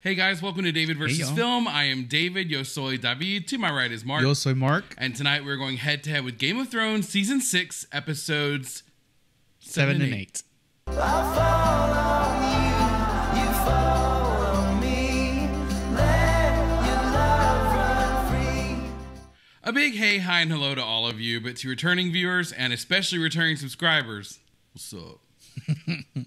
Hey guys, welcome to David versus y'all. Film. I am David. Yo soy David. To my right is Mark. Yo soy Mark. and tonight we're going head to head with Game of Thrones season six, episodes Seven and eight. A big hey, hi, and hello to all of you, but to returning viewers and especially returning subscribers, what's up?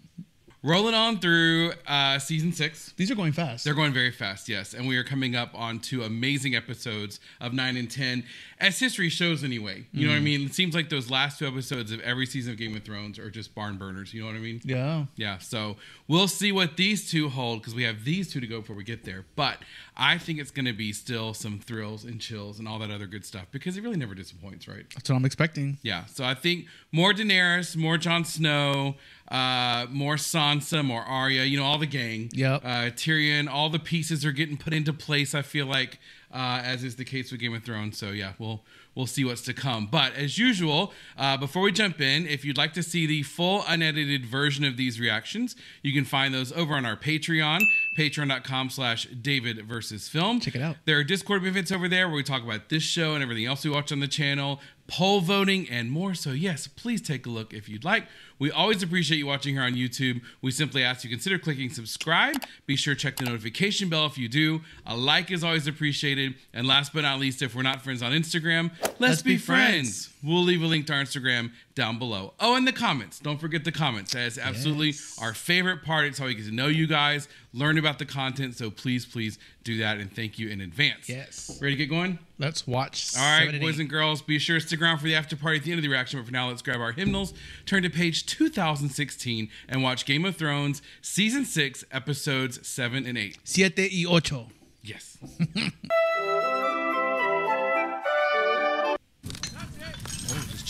Rolling on through uh, season six. These are going fast. They're going very fast, yes. And we are coming up on two amazing episodes of 9 and 10, as history shows anyway. You know what I mean? It seems like those last two episodes of every season of Game of Thrones are just barn burners. You know what I mean? yeah. Yeah, so we'll see what these two hold because we have these two to go before we get there. But I think it's going to be still some thrills and chills and all that other good stuff because it really never disappoints, right? That's what I'm expecting. Yeah, so I think more Daenerys, more Jon Snow, uh, more Sansa, more Arya, you know, all the gang. Yep. Uh, Tyrion, all the pieces are getting put into place. I feel like, uh, as is the case with Game of Thrones. So yeah, we'll we'll see what's to come. But as usual, uh, before we jump in, if you'd like to see the full unedited version of these reactions, you can find those over on our Patreon, patreon.com slash David versus film. Check it out. There are Discord events over there where we talk about this show and everything else we watch on the channel, poll voting, and more. So, yes, please take a look if you'd like. We always appreciate you watching here on YouTube. We simply ask you consider clicking subscribe. Be sure to check the notification bell if you do. A like is always appreciated. And last but not least, if we're not friends on Instagram, let's, be, be friends. friends. We'll leave a link to our Instagram down below. Oh, and the comments. Don't forget the comments. That is absolutely Yes. our favorite part. It's how we get to know you guys, learn about the content. So please, please do that. And thank you in advance. Yes. Ready to get going? Let's watch. All right, boys and girls, be sure to stick around for the after party at the end of the reaction. But for now, let's grab our hymnals, turn to page 2016, and watch Game of Thrones Season 6, Episodes 7 and 8. Siete y ocho. Yes.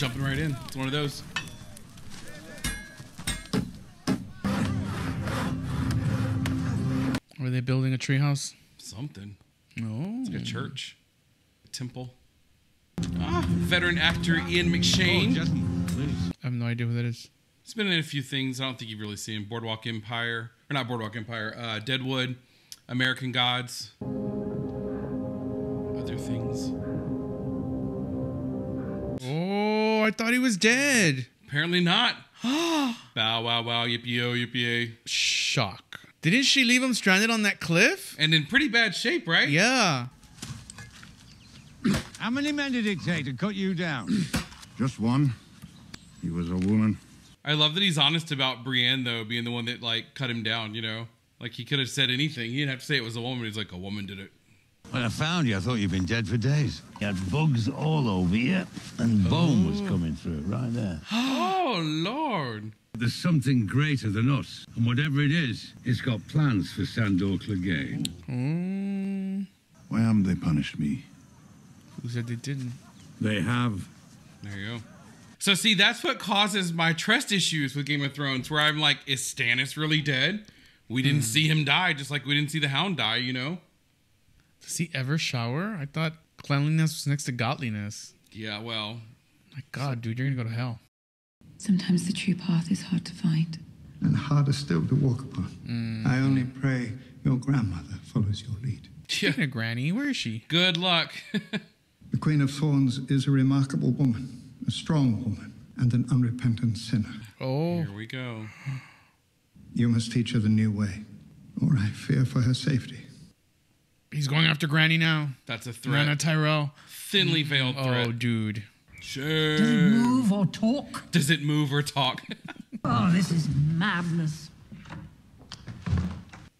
jumping right in. It's one of those. Were they building a treehouse? Something. No. Like a church, a temple. Ah, veteran actor Ian McShane. Oh, I have no idea who that is. He's been in a few things. I don't think you've really seen him. Boardwalk Empire, or not Boardwalk Empire. Uh, Deadwood, American Gods, other things. Thought he was dead. Apparently not. Bow wow wow yippee yo yippee. Shock. Didn't she leave him stranded on that cliff? And in pretty bad shape, right? Yeah. How many men did it take to cut you down? Just one. He was a woman. I love that he's honest about Brienne though, being the one that like cut him down. You know, like he could have said anything. He didn't have to say it was a woman. He's like, a woman did it. When I found you, I thought you'd been dead for days. You had bugs all over you, and bone was coming through right there. Oh Lord. There's something greater than us, and whatever it is, it's got plans for Sandor Clegane. Mm, Why haven't they punished me? who said they didn't? They have. There you go. So see, that's what causes my trust issues with Game of Thrones, where I'm like, is Stannis really dead? We didn't see him die, just like we didn't see the Hound die. You know? Does he ever shower? I thought cleanliness was next to godliness. Yeah. Well, My God, dude, you're gonna go to hell. Sometimes the true path is hard to find. and harder still to walk upon. Mm. I only pray your grandmother follows your lead. yeah. Speaking Granny, where is she? Good luck. The Queen of Thorns is a remarkable woman, a strong woman, and an unrepentant sinner. Oh, Here we go. You must teach her the new way, or I fear for her safety. He's going after Granny now. That's a threat. threat. Tyrell. Thinly veiled oh, threat. Oh, dude. Sure. Does it move or talk? Does it move or talk? Oh, this is madness.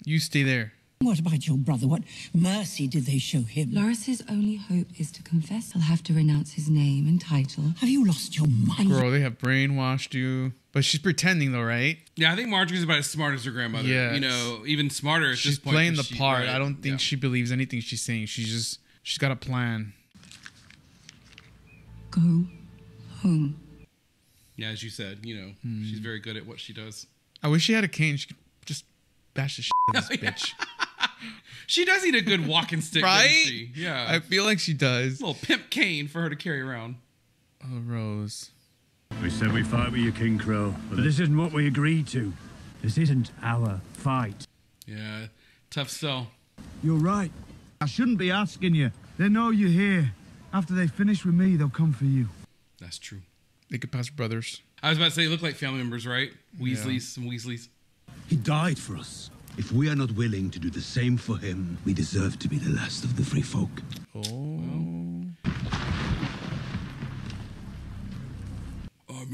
You stay there. What about your brother? What mercy did they show him? Loras's only hope is to confess. He'll have to renounce his name and title. Have you lost your mind? Girl, they have brainwashed you. But she's pretending though, right? yeah, I think Margaery's about as smart as her grandmother. Yeah, You know, even smarter at She's this point. playing the she- part. right, I don't think yeah. she believes anything she's saying. She's just she's got a plan. Go home. Yeah, as you said, you know, Hmm. she's very good at what she does. I wish she had a cane. She could just bash the shit out of this bitch. She does need a good walking stick, right? Yeah. I feel like she does. A little pimp cane for her to carry around. Oh, Rose. We said we fight with you, King Crow, but this isn't what we agreed to. This isn't our fight. Yeah. Tough sell. You're right. I shouldn't be asking you. They know you're here. After they finish with me, they'll come for you. That's true. They could pass for brothers. I was about to say, look like family members, right? Weasleys, some Weasleys. He died for us. If we are not willing to do the same for him, we deserve to be the last of the free folk. Oh. I'm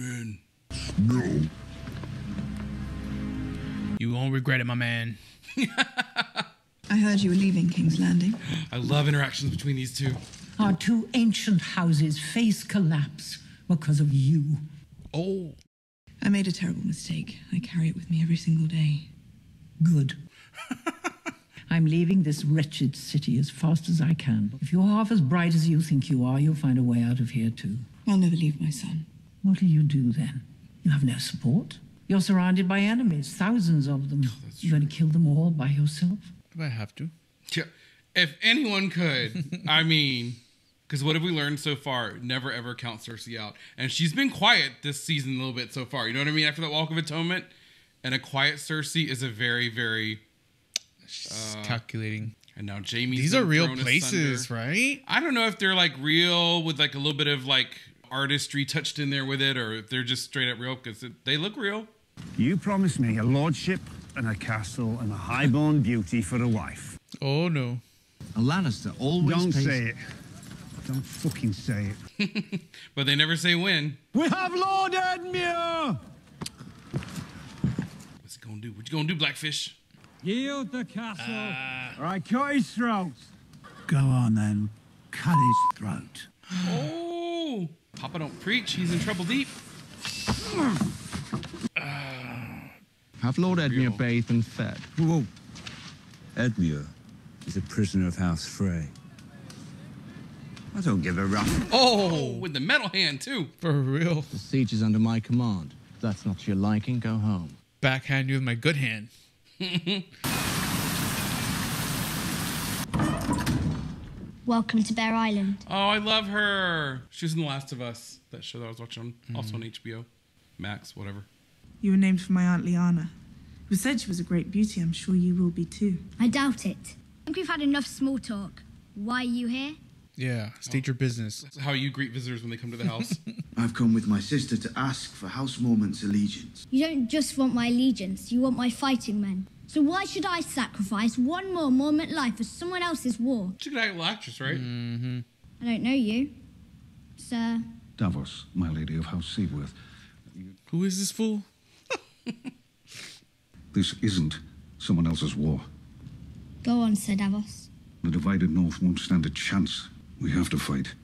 in. No. You won't regret it, my man. I heard you were leaving King's Landing. I love interactions between these two. Our two ancient houses face collapse because of you. Oh. I made a terrible mistake. I carry it with me every single day. Good. I'm leaving this wretched city as fast as I can. If you're half as bright as you think you are, you'll find a way out of here too. I'll never leave my son. What'll you do then? You have no support. You're surrounded by enemies, thousands of them. You're going to kill them all by yourself? If I have to. Yeah. If anyone could, I mean, because what have we learned so far? Never ever count Cersei out. And she's been quiet this season a little bit so far. You know what I mean? After that Walk of Atonement, and a quiet Cersei is a very, very. She's uh, calculating. And now Jaime's. These are real places, asunder. right? I don't know if they're like real with like a little bit of like artistry touched in there with it, or if they're just straight up real because they look real. You promised me a lordship and a castle and a highborn beauty for a wife. Oh no. A Lannister always Don't pays- say it. Don't fucking say it. But they never say when. We have Lord Edmure! What's he gonna do? What you gonna do, Blackfish? Yield the castle. Ah. All right, cut his throat. Go on then. Cut his throat. Oh, Papa don't preach. He's in trouble deep. Have Lord Edmure bathed and fed. Whoa. Edmure is a prisoner of House Frey. I don't give a rap. Oh, with the metal hand too. For real. The siege is under my command. If that's not to your liking, go home. Backhand you with my good hand. Welcome to Bear Island. Oh, I love her. She was in The Last of Us, that show that I was watching, mm-hmm. also on HBO, Max, whatever. You were named for my Aunt Lyanna, who said she was a great beauty. I'm sure you will be too. I doubt it. I think we've had enough small talk. Why are you here? Yeah. State your business. That's how you greet visitors when they come to the house. I've come with my sister to ask for House Mormont's allegiance. You don't just want my allegiance, you want my fighting men. So why should I sacrifice one more Mormont life for someone else's war? She's a good little actress, right? Mm-hmm. I don't know you, sir. Davos, my lady of House Seaworth. Who is this fool? This isn't someone else's war. Go on, Sir Davos. The divided North won't stand a chance. We have to fight,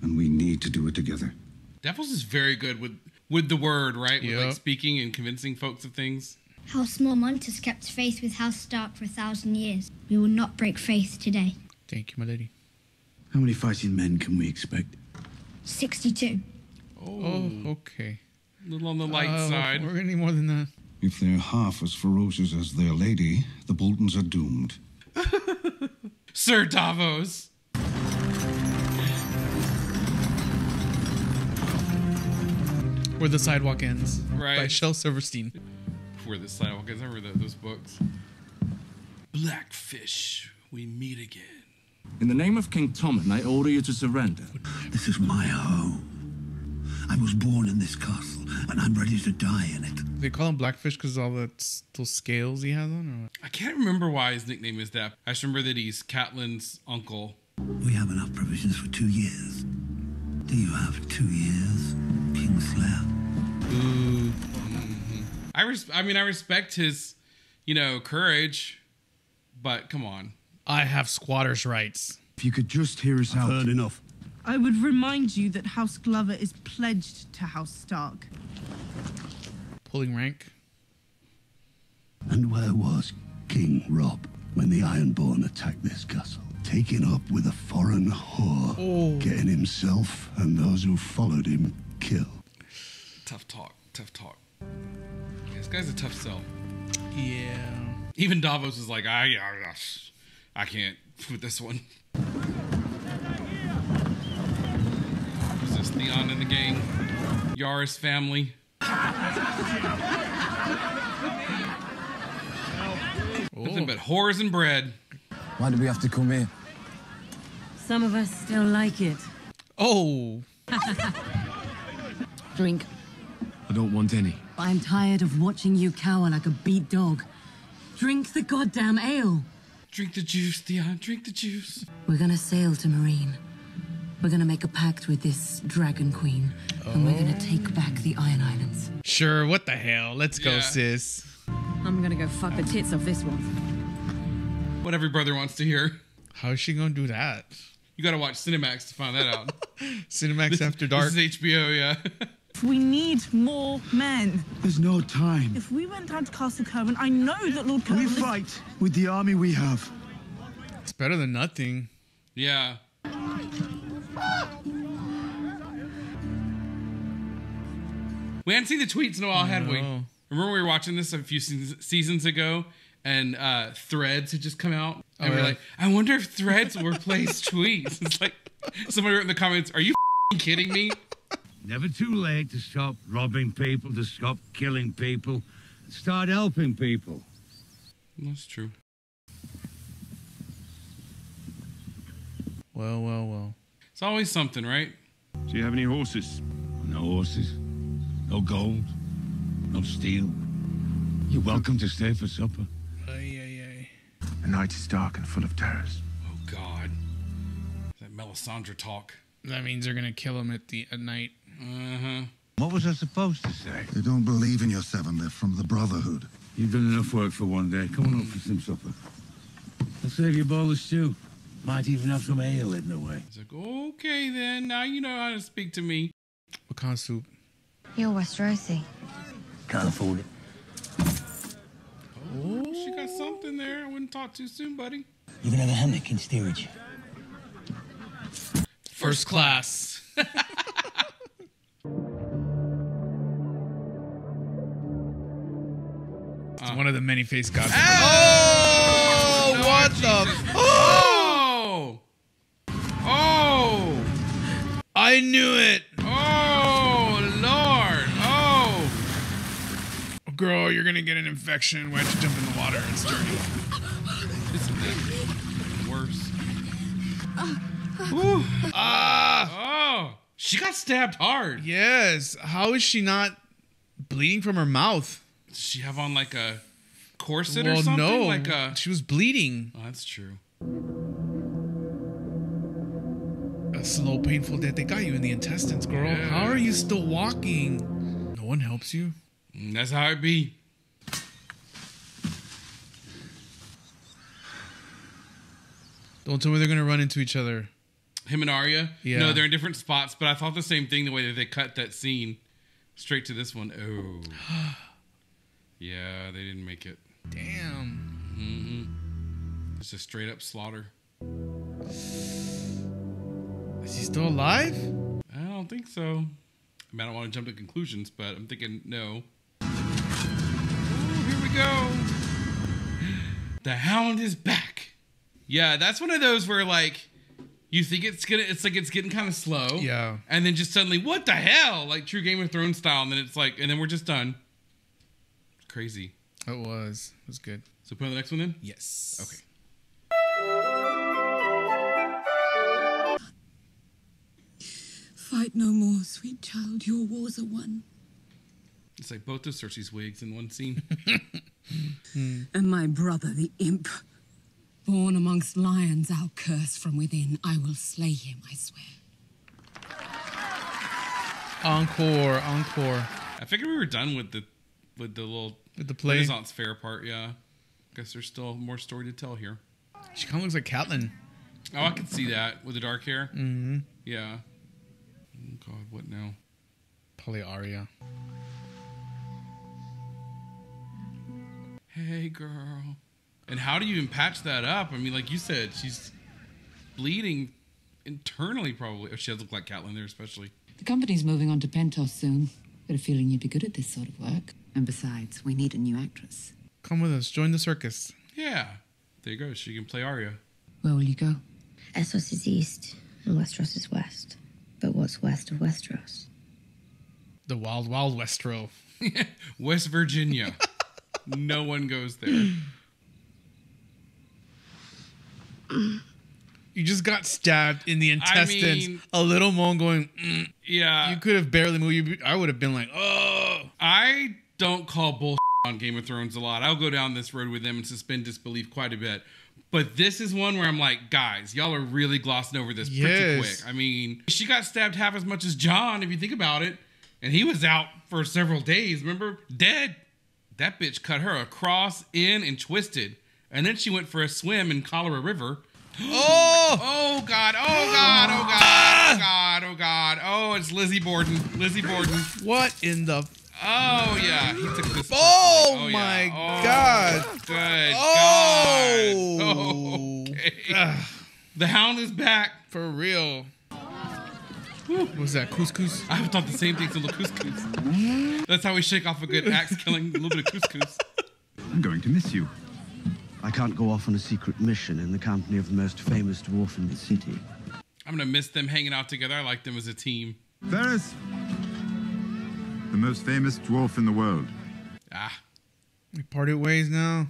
and we need to do it together. Davos is very good with with the word, right? With like speaking and convincing folks of things. House Mormont has kept faith with House Stark for a thousand years. We will not break faith today. Thank you, my lady. How many fighting men can we expect? 62. Oh, okay. A little on the light Uh, side. We're gonna need more than that. If they're half as ferocious as their lady, the Boltons are doomed. Sir Davos. Where the sidewalk ends. Right. By Shel Silverstein. Where the sidewalk is. I remember that, those books. Blackfish, we meet again. In the name of King Tommen, I order you to surrender. This is my home. I was born in this castle, and I'm ready to die in it. They call him Blackfish because all the those scales he has on, or what? I can't remember why his nickname is that. I just remember that he's Catelyn's uncle. We have enough provisions for two years. Do you have two years, Kingslayer? Ooh. I res- I mean, I respect his, you know, courage, but come on. I have squatters' rights. If you could just hear us out. Heard enough. I would remind you that House Glover is pledged to House Stark. Pulling rank. And where was King Robb when the Ironborn attacked this castle? Taking up with a foreign whore, oh. getting himself and those who followed him killed. Tough talk. Tough talk. This guy's a tough sell. Yeah. Even Davos is like, I, I, I can't with this one. Is this Theon and the gang? Yara's family. Nothing but whores and bread. Why do we have to come here? Some of us still like it. Oh. Drink. I don't want any. I'm tired of watching you cower like a beat dog. Drink the goddamn ale. Drink the juice, Theon. Drink the juice. We're gonna sail to Meereen. We're gonna make a pact with this Dragon Queen, and we're gonna take back the Iron Islands. Sure, what the hell? Let's go, Yeah. sis. I'm gonna go fuck the tits off this one. What every brother wants to hear. How is she gonna do that? You gotta watch Cinemax to find that out. Cinemax After Dark. This is HBO, yeah. We need more men. There's no time. If we went down to Castle Cerwyn, I know that Lord Cerwyn. We fight with the army we have. It's better than nothing. yeah. We hadn't seen the tweets in a while, had we? No. Remember we were watching this a few seasons, seasons ago, and uh, Threads had just come out, and Oh, we are yeah. like, I wonder if Threads will replace tweets. It's like somebody wrote in the comments, "Are you f***ing kidding me?" Never too late to stop robbing people, to stop killing people, start helping people. That's true. Well, well, well. It's always something, right? Do you have any horses? No horses. No gold. No steel. You're welcome to stay for supper. Ay, ay, ay. The night is dark and full of terrors. Oh God, that Melisandre talk. That means they're gonna kill him at the at night. Huh. What was I supposed to say? You don't believe in your seven. They're from the Brotherhood. You've done enough work for one day. Come on up for some supper. I'll save you a bowl of stew. Might even have some ale hidden away. He's like, okay then, now you know how to speak to me. What kind of soup? You're Westerosi. Can't afford it. Oh, she got something there. I wouldn't talk too soon, buddy. You can have a hammock in steerage. First class. one of the many faced gods. Oh, Oh, what the? Oh! Oh! I knew it. Oh, Lord! Oh! Girl, you're gonna get an infection. Why don't you jump in the water? It's dirty. This is worse. Ooh. Ah! Oh! She got stabbed hard. Yes. How is she not bleeding from her mouth? Does she have on like a corset well, or something? no. Like a. She was bleeding. Oh, that's true. A slow, painful death. They got you in the intestines, girl. How are you still walking? No one helps you. Mm, That's how it be. Don't tell me they're gonna run into each other. Him and Arya. Yeah. No, they're in different spots, but I thought the same thing the way that they cut that scene straight to this one. Oh. yeah, they didn't make it. Damn. Mm-hmm. Just a straight up slaughter. Is he still alive? I don't think so. I mean, I don't want to jump to conclusions, but I'm thinking no. Ooh, here we go. The Hound is back. Yeah, that's one of those where like you think it's gonna, it's like it's getting kind of slow. Yeah. And then just suddenly, what the hell? Like true Game of Thrones style, and then it's like, and then we're just done. Crazy. It was. It was good. So put on the next one then. Yes. Okay. Fight no more, sweet child. Your wars are won. It's like both of Cersei's wigs in one scene. Hmm. And my brother, the imp, born amongst lions, our curse from within, I will slay him, I swear. Encore. Encore. I figured we were done with the with the little With the play. Renaissance fair part. Yeah. Guess there's still more story to tell here. She kind of looks like Catelyn. Oh, I can see that with the dark hair. Mm-hmm. Yeah. Oh God, what now? Probably Arya. Hey, girl. And how do you even patch that up? I mean, like you said, she's bleeding internally, probably. Oh, she does look like Catelyn there, especially. The company's moving on to Pentos soon. Got a feeling you'd be good at this sort of work. And besides, we need a new actress. Come with us. Join the circus. Yeah. There you go. She can play Arya. Where will you go? Essos is east, and Westeros is west. But what's west of Westeros? The wild, wild Westro. West Virginia. no one goes there. You just got stabbed in the intestines. mean- a little moan going. Mm. Yeah. You could have barely moved. I would have been like, oh. I don't call bullshit on Game of Thrones a lot. I'll go down this road with them and suspend disbelief quite a bit. But this is one where I'm like, guys, y'all are really glossing over this pretty quick. I mean, she got stabbed half as much as Jon, if you think about it. And he was out for several days, remember? Dead. That bitch cut her across, in, and twisted. And then she went for a swim in Cholera River. Oh! Oh God! Oh God! Oh God! Oh God! Oh God! Oh, it's Lizzie Borden. Lizzie Borden. What in the? Oh yeah, he took this. Oh, personally. Oh, my yeah. Oh, God. Good Oh. God! Oh, okay. The Hound is back for real. What was that couscous? I thought the same thing. to the couscous. That's how we shake off a good axe killing. A little bit of couscous. I'm going to miss you. I can't go off on a secret mission in the company of the most famous dwarf in the city. I'm gonna miss them hanging out together. I like them as a team. Varys, the most famous dwarf in the world. Ah. We parted ways now.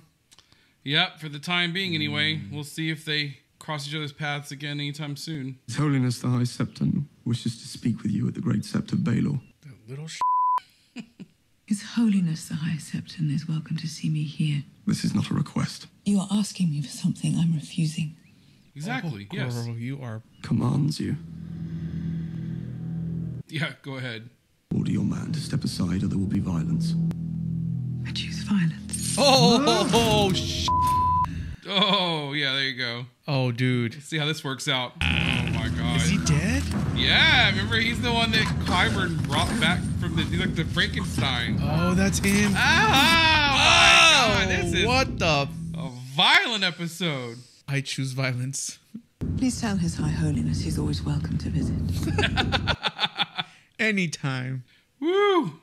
Yep. For the time being, anyway. We'll see if they cross each other's paths again anytime soon. His Holiness the High Septon wishes to speak with you at the Great Sept of Baelor. Little sh- His Holiness the High Septon is welcome to see me here. This is not a request. You are asking me for something I'm refusing. Exactly. Oh, yes. girl, you are. Commands you. Yeah. Go ahead. Order your man to step aside or there will be violence. I choose violence. Oh, oh, sh- Oh yeah. There you go. oh, dude. Let's see how this works out. Oh my God. Is he dead? Yeah, remember he's the one that Qyburn brought back from the he's like the Frankenstein. Oh, that's him. Oh, my God, oh, this is what the? a violent episode. I choose violence. Please tell His High Holiness he's always welcome to visit. Anytime. Woo!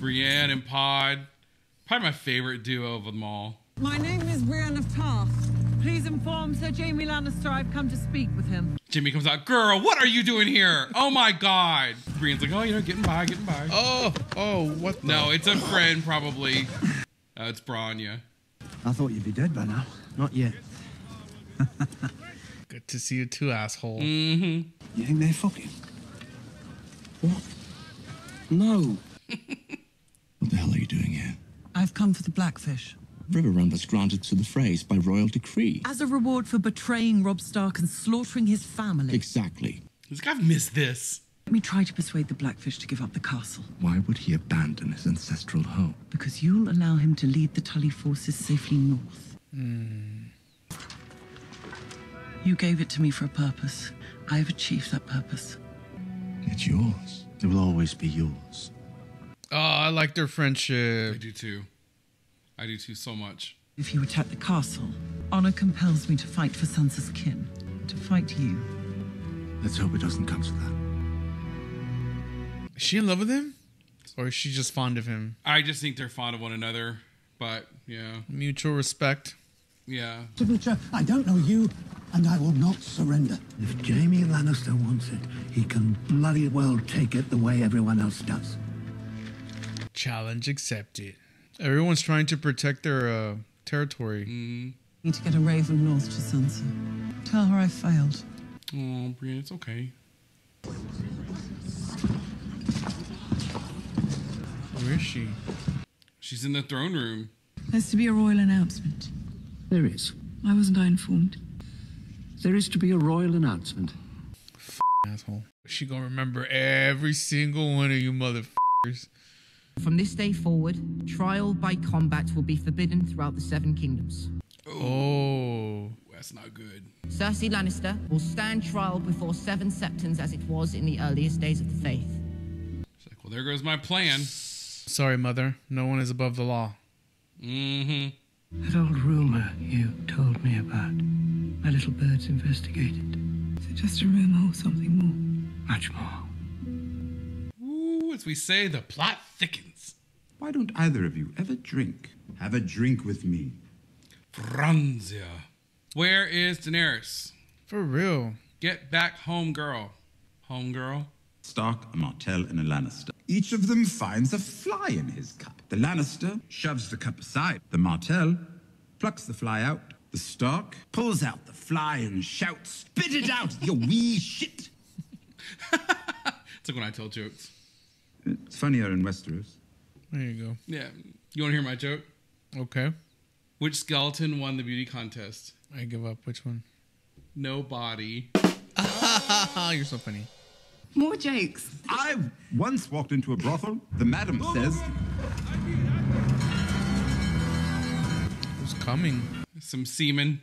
Brienne and Pod, probably my favorite duo of them all. My name is Brienne of Tarth. Please inform Sir Jaime Lannister I've come to speak with him. Jimmy comes out, girl, what are you doing here? Oh my God! Brienne's like, oh, you know, getting by, getting by. Oh, oh, what? The? No, it's a friend probably. Uh, it's Branya. I thought you'd be dead by now. Not yet. Good to see you too, asshole. Mm-hmm. You think they're fucking? What? No. what the hell are you doing here? I've come for the Blackfish. Riverrun was granted to the Freys by royal decree. As a reward for betraying Robb Stark and slaughtering his family. Exactly. He's got to miss this. Let me try to persuade the Blackfish to give up the castle. Why would he abandon his ancestral home? Because you'll allow him to lead the Tully forces safely north. You gave it to me for a purpose. I have achieved that purpose. It's yours. It will always be yours. Oh, I like their friendship. I do too. I do too so much. If you attack the castle, honor compels me to fight for Sansa's kin. To fight you. Let's hope it doesn't come to that. Is she in love with him? Or is she just fond of him? I just think they're fond of one another. But yeah, Mutual respect. yeah. Signature, I don't know you, and I will not surrender. If Jaime Lannister wants it, he can bloody well take it the way everyone else does. Challenge accepted. Everyone's trying to protect their uh, territory. Need to get a raven north to Sansa. Tell her I failed. Oh, Brienne, it's okay. Where is she? She's in the throne room. There's to be a royal announcement. There is. Why wasn't I informed? There is to be a royal announcement. Asshole. She gonna remember every single one of you motherfuckers. From this day forward, trial by combat will be forbidden throughout the Seven Kingdoms. Oh. That's not good. Cersei Lannister will stand trial before Seven Septons as it was in the earliest days of the faith. It's like, well, there goes my plan. Sorry, mother. No one is above the law. Mm-hmm. That old rumor you told me about, my little birds investigated. Is it just a rumor or something more? Much more. Ooh, as we say, the plot thickens. Why don't either of you ever drink? Have a drink with me. Franzia. Where is Daenerys? For real. Get back home, girl. Home, girl. Stark, a Martell, and a Lannister. Each of them finds a fly in his cup. The Lannister shoves the cup aside. The Martell plucks the fly out, the Stark? pulls out the fly and shouts, Spit it out, you wee shit! It's like when I tell jokes. It's funnier in Westeros. There you go. Yeah. You want to hear my joke? Okay. Which skeleton won the beauty contest? I give up. Which one? Nobody. You're so funny. More jokes. I once walked into a brothel. The madam says, Who's coming? Some semen.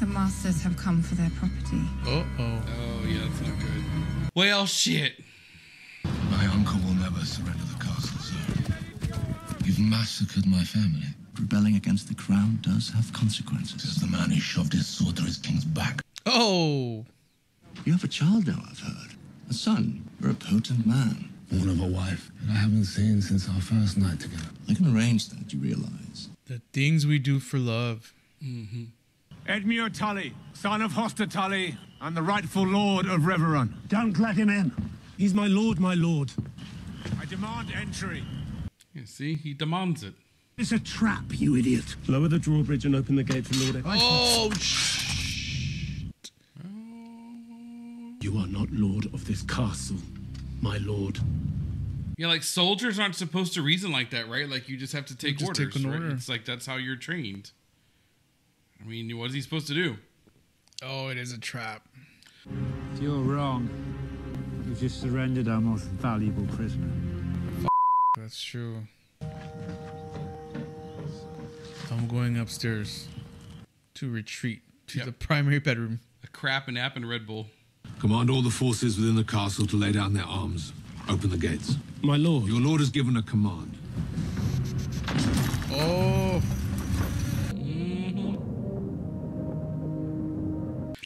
The masters have come for their property. Uh oh. Oh, yeah, that's not good. Well, shit. My uncle will never surrender the castle, sir. You've massacred my family. Rebelling against the crown does have consequences. Says the man who shoved his sword through his king's back. Oh. You have a child now, I've heard. A son. You're a potent man. Born of a wife that I haven't seen since our first night together. I can arrange that, you realize. The things we do for love. Mm-hmm. Edmure Tully, son of Hoster Tully, and the rightful lord of Riverrun. Don't let him in. He's my lord, my lord. I demand entry. Yeah, see, he demands it. It's a trap, you idiot. Lower the drawbridge and open the gate for Lord Oh, shh. You are not lord of this castle, my lord. Yeah, like soldiers aren't supposed to reason like that, right? Like you just have to take just take orders. an right? order. It's like that's how you're trained. I mean, what is he supposed to do? Oh, it is a trap. You're wrong. You've just surrendered our most valuable prisoner. That's true. I'm going upstairs to retreat to the primary bedroom. A crap and nap and Red Bull. Command all the forces within the castle to lay down their arms. Open the gates. My lord. Your lord has given a command. Oh.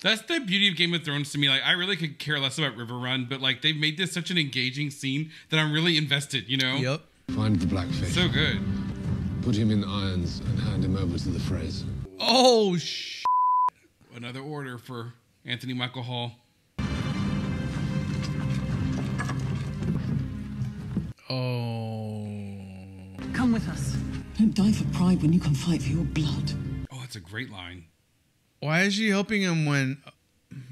That's the beauty of Game of Thrones to me. Like, I really could care less about Riverrun, but like they've made this such an engaging scene that I'm really invested. You know? Yep. Find the blackfish. So good. Put him in the irons and hand him over to the Freys. Oh, sh. Another order for Anthony Michael Hall. Oh. Come with us. Don't die for pride when you can fight for your blood. Oh, that's a great line. Why is she helping him when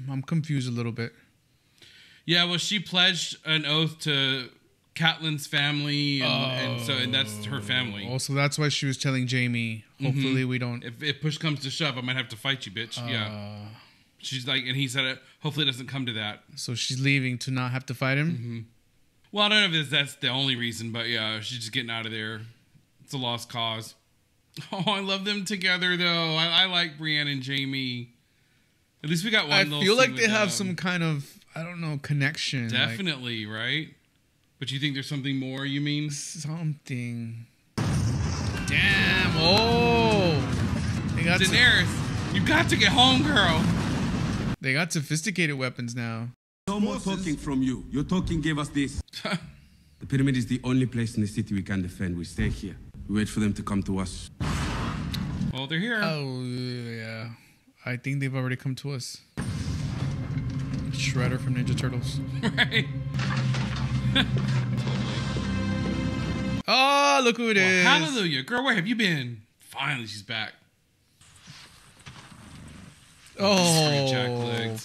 I'm confused a little bit? Yeah, well, she pledged an oath to Catelyn's family, and, and so and that's her family. Oh, so that's why she was telling Jaime. Hopefully, Mhm. we don't. If, if push comes to shove, I might have to fight you, bitch. yeah. Uh, She's like, and he said it. Hopefully, it doesn't come to that. So she's leaving to not have to fight him. Mm-hmm. Well, I don't know if that's the only reason, but yeah, she's just getting out of there. It's a lost cause. Oh, I love them together though. I, I like Brienne and Jaime. At least we got one. I feel like they have them. some kind of I don't know connection. like Definitely, right? But you think there's something more? You mean something? Damn! Oh, they got Daenerys. You got to get home, girl. They got sophisticated weapons now. No more talking from you. Your talking gave us this. the pyramid is the only place in the city we can defend. We stay here. We wait for them to come to us. Well, they're here. Oh yeah, I think they've already come to us. Shredder from Ninja Turtles. right. Oh, look who it Well, is! hallelujah, girl. Where have you been? Finally, she's back. Oh, Jack legs. fuck.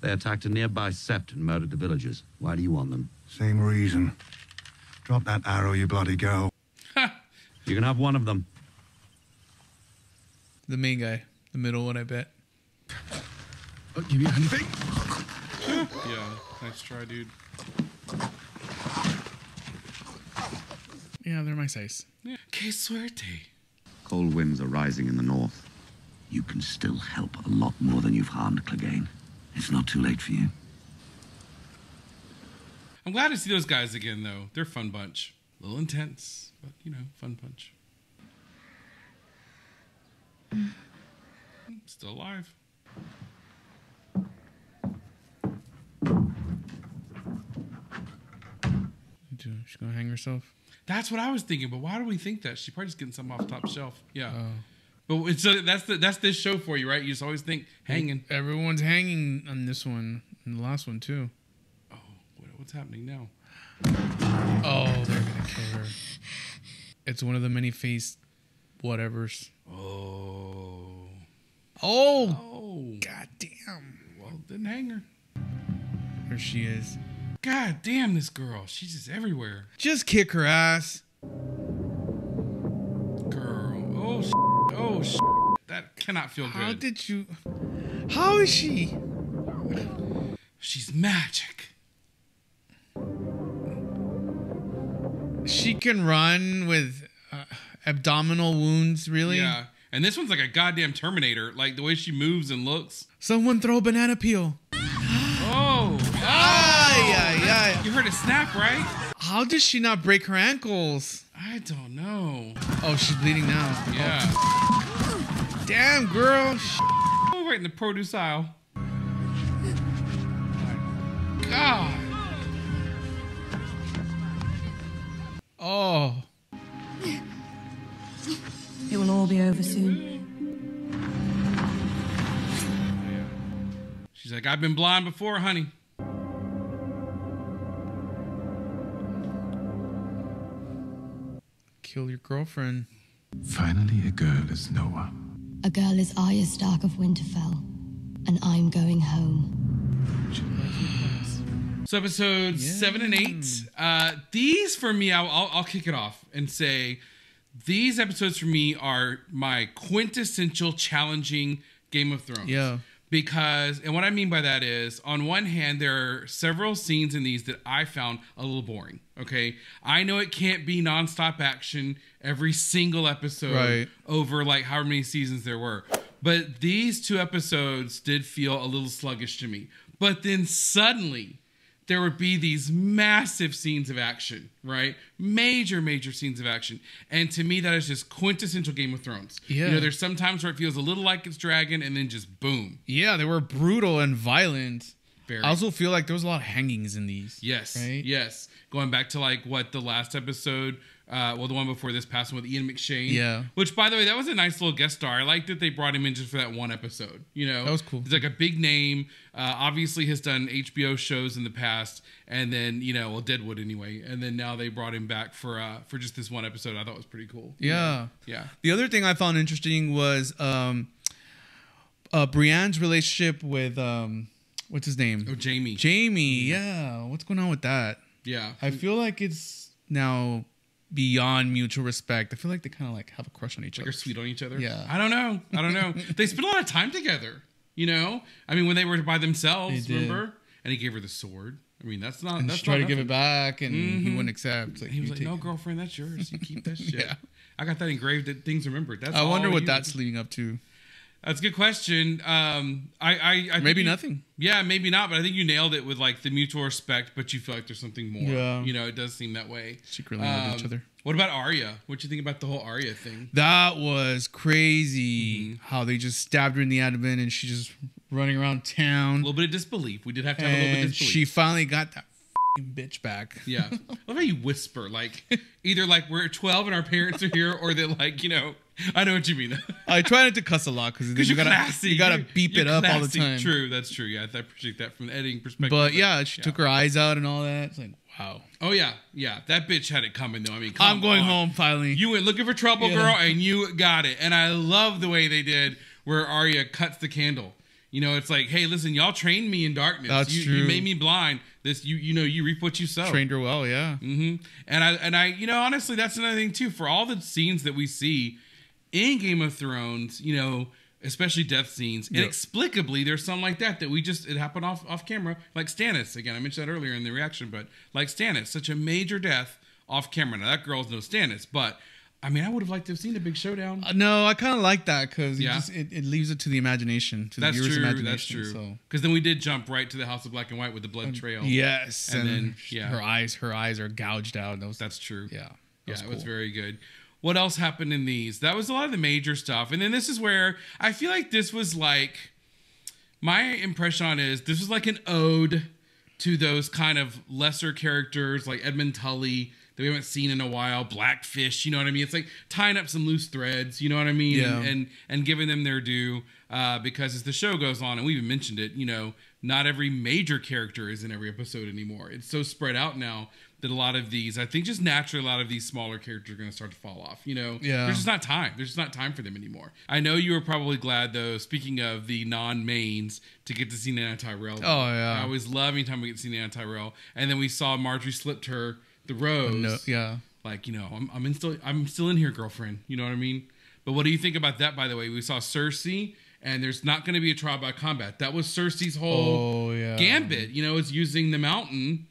They attacked a nearby sept and murdered the villagers. Why do you want them? Same reason. Drop that arrow, you bloody girl. You can have one of them. The main guy, the middle one, I bet. I'll give you anything. yeah, nice try, dude. Yeah, they're my size. Yeah. Que suerte. Cold winds are rising in the north. You can still help a lot more than you've harmed, Clegane. It's not too late for you. I'm glad to see those guys again, though. They're a fun bunch. A little intense, but you know, fun bunch. Still alive. She's gonna hang herself. That's what I was thinking, but why do we think that? She's probably just getting something off top shelf. Yeah. Oh. But it's uh, that's the that's this show for you, right? You just always think hanging. Everyone's hanging on this one and the last one too. What- What's happening now? Oh, they're gonna kill her. It's one of the many faced whatever's. Oh. Oh. Oh. God damn. Well, didn't hang her. There she is. God damn this girl. She's just everywhere. Just kick her ass. Girl. Oh, sh- oh, sh- that cannot feel good. How did you? How is she? She's magic. She can run with uh, abdominal wounds. Really? Yeah. And this one's like a goddamn Terminator. Like the way she moves and looks. Someone throw a banana peel. Oh. Ay, ay, ay. You heard a snap, right? How did she not break her ankles? I don't know. Oh, she's bleeding now. Oh. Yeah. Oh. Damn, girl. Oh, right in the produce aisle. God. Oh. It will all be over soon. She's like, I've been blind before, honey. Kill your girlfriend. Finally, a girl is no one. A girl is Arya Stark of Winterfell, and I'm going home. So episodes seven and eight. Uh, these for me, I'll, I'll, I'll kick it off and say these episodes for me are my quintessential challenging Game of Thrones. Yeah. Because, and what I mean by that is, on one hand, there are several scenes in these that I found a little boring. Okay. I know it can't be nonstop action every single episode Right. over like however many seasons there were. But these two episodes did feel a little sluggish to me. But then suddenly, there would be these massive scenes of action, right? Major, major scenes of action. And to me, that is just quintessential Game of Thrones. Yeah. You know, there's sometimes where it feels a little like it's dragon and then just boom. Yeah, they were brutal and violent. I also feel like there was a lot of hangings in these. Yes. Right? Yes. Going back to like what the last episode, uh, well, the one before this past one with Ian McShane. Yeah. Which, by the way, that was a nice little guest star. I liked that they brought him in just for that one episode. You know, That was cool. He's like a big name. Uh, obviously, has done HBO shows in the past, and then you know, well, Deadwood anyway, and then now they brought him back for uh, for just this one episode. I thought was pretty cool. Yeah. Yeah. The other thing I found interesting was um, uh, Brienne's relationship with um, what's his name? Oh, Jaime. Jaime. Yeah. What's going on with that? Yeah. I feel like it's now beyond mutual respect. I feel like they kind of like have a crush on each Like other. are sweet on each other. Yeah. I don't know. I don't know. they spent a lot of time together. You know, I mean, when they were by themselves, remember? And he gave her the sword. I mean, that's not. And that's she tried to give it back, and he Mhm. wouldn't accept. Like, he was like, "No, it." girlfriend, that's yours. You keep that shit." Yeah. I got that engraved. That things remembered. That's I wonder what you. that's leading up to. That's a good question. Um, I, I, I think Maybe you- nothing. Yeah, maybe not. But I think you nailed it with like the mutual respect. But you feel like there's something more. Yeah. You know, it does seem that way. Secretly love each Um, other. What about Arya? What you think about the whole Arya thing? That was crazy. Mm-hmm. How they just stabbed her in the abdomen, and she just running around town. A little bit of disbelief. We did have to have a little bit of disbelief. she finally got that bitch back. Yeah. I love how you whisper, like either like we're 12 and our parents are here, or they're like, you know, I know what you mean. I try not to cuss a lot because you gotta classy. you gotta beep you're it up all the classy. time. True, that's true. Yeah, I appreciate that from the editing perspective. But yeah, she took her eyes out and all that. It's like wow. Oh yeah, yeah. That bitch had it coming though. I mean, I'm going on. home finally. You went looking for trouble, Yeah. girl, and you got it. And I love the way they did where Arya cuts the candle. You know, it's like, hey, listen, y'all trained me in darkness. That's you, true. You made me blind. This, you, you know, you reap what you sow. Trained her well, yeah. hmm And I, and I, you know, honestly, that's another thing too. For all the scenes that we see in Game of Thrones, you know, especially death scenes, Yep. inexplicably, there's some like that that we just it happened off off camera, like Stannis. Again, I mentioned that earlier in the reaction, but like Stannis, such a major death off camera. Now that girl's no Stannis, but I mean, I would have liked to have seen a big showdown. Uh, No, I kind of like that because Yeah. it, just, it, it leaves it to the imagination, to That's the viewer's true. imagination. That's true. So. Because then we did jump right to the House of Black and White with the blood trail. Yes, and, then yeah, her eyes, her eyes are gouged out. That was, That's true. Yeah, that Yeah, was it was very good. What else happened in these? That was a lot of the major stuff. And then this is where I feel like this was like my impression on is this was like an ode to those kind of lesser characters like Edmund Tully that we haven't seen in a while, Blackfish, you know what I mean? It's like tying up some loose threads, you know what I mean? Yeah. And, and and giving them their due. Uh, because as the show goes on, and we even mentioned it, you know, not every major character is in every episode anymore. It's so spread out now that a lot of these, I think, just naturally, a lot of these smaller characters are going to start to fall off. You know, Yeah. there's just not time. There's just not time for them anymore. I know you were probably glad though. Speaking of the non-mains, to get to see Nana Tyrell. Oh, yeah. I always love anytime we get to see Nana Tyrell. And then we saw Marjorie slipped her the rose. no- yeah. Like you know, I'm I'm in still I'm still in here, girlfriend. You know what I mean? But what do you think about that? By the way, we saw Cersei. And there's not going to be a trial by combat. That was Cersei's whole Oh, yeah. gambit. You know, is using the mountain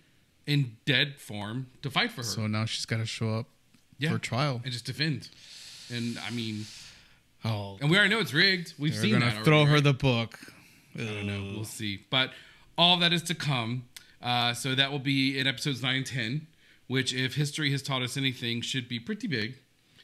in dead form to fight for her. So now she's got to show up Yeah. for trial. and just defend. And I mean, Oh, and we already know it's rigged. We've seen gonna that. Already, throw her right? the book. I don't know. We'll see. But all that is to come. Uh, so that will be in episodes nine and ten, which, if history has taught us anything, should be pretty big.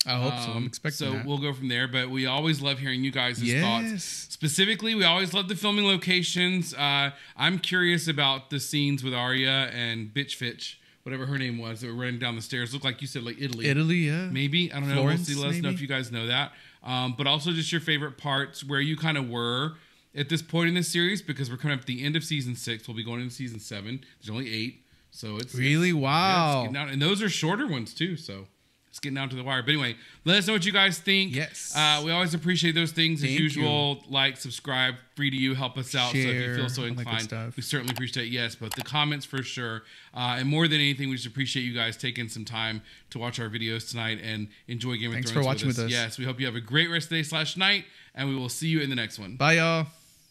I hope so. I'm Um, expecting So that. we'll go from there. But we always love hearing you guys' Yes. thoughts. Specifically, we always love the filming locations. Uh, I'm curious about the scenes with Arya and Bitch Fitch, whatever her name was, that were running down the stairs. Looked like you said like Italy. Italy, yeah. Maybe I don't know. Florence, we'll see. Let us know if you guys know that. Um, but also just your favorite parts, where you kind of were at this point in the series, because we're coming up at the end of season six. We'll be going into season seven. There's only eight, so it's Really? it's- yeah, Wow. it's out, and those are shorter ones too. So it's getting down to the wire. But anyway, let us know what you guys think. Yes. uh, we always appreciate those things as Thank usual. Like, subscribe, free to you, help us out. so if you Share, feel so all that good inclined, we certainly appreciate it. yes, but the comments for sure. Uh, and more than anything, we just appreciate you guys taking some time to watch our videos tonight and enjoy Game Thanks of for Thrones watching with us. Yes, we hope you have a great rest of the day slash night, and we will see you in the next one. Bye, y'all.